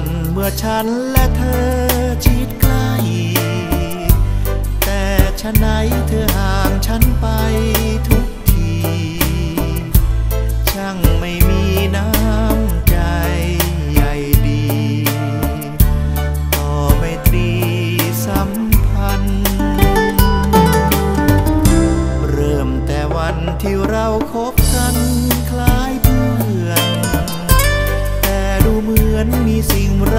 ันเมื่อฉันและเธอชิดใกล้แต่ฉันไหนเธอห่างฉันไปทุกที ช่างไม่มีน้ำใจใหญ่ดี ต่อไมตรีสัมพันธ์ เริ่มแต่วันที่เราคบ see him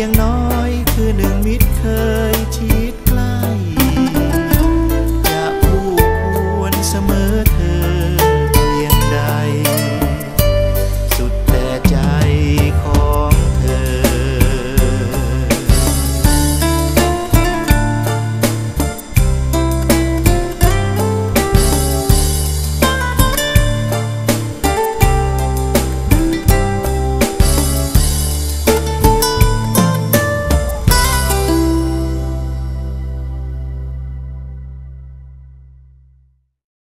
เลี้ยงน้อง